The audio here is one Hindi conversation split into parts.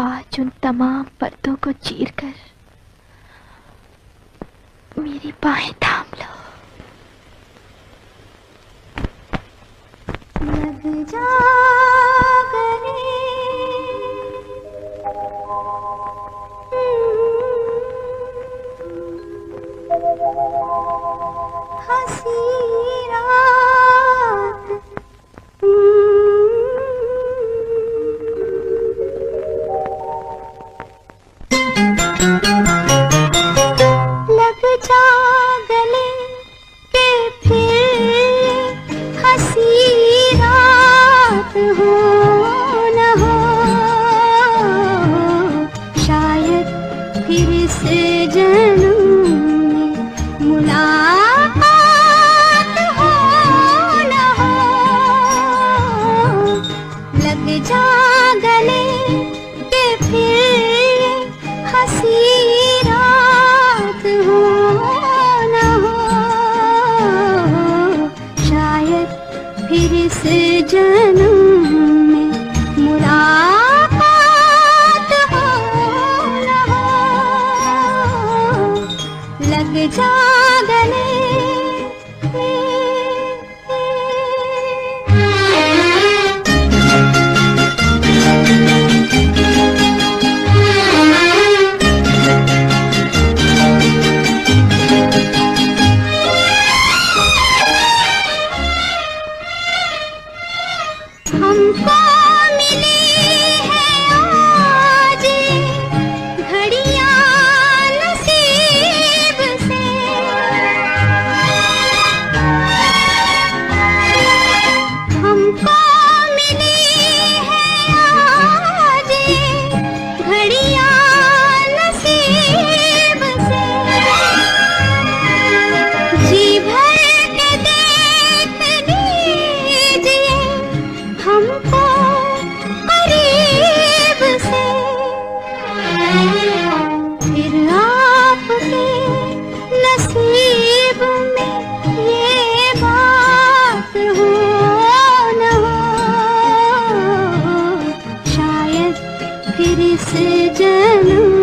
आज उन तमाम पर्दों को चीर कर मेरी बाहें थाम लो। लग जा से जन्म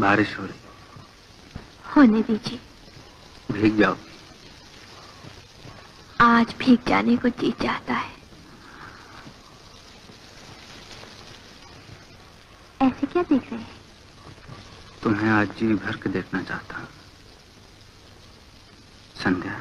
बारिश हो रही। होने दीजिए। भीग जाओ। आज भीग जाने को जी चाहता है। ऐसे क्या देख रहे हैं? तुम्हें आज जी भर के देखना चाहता संध्या।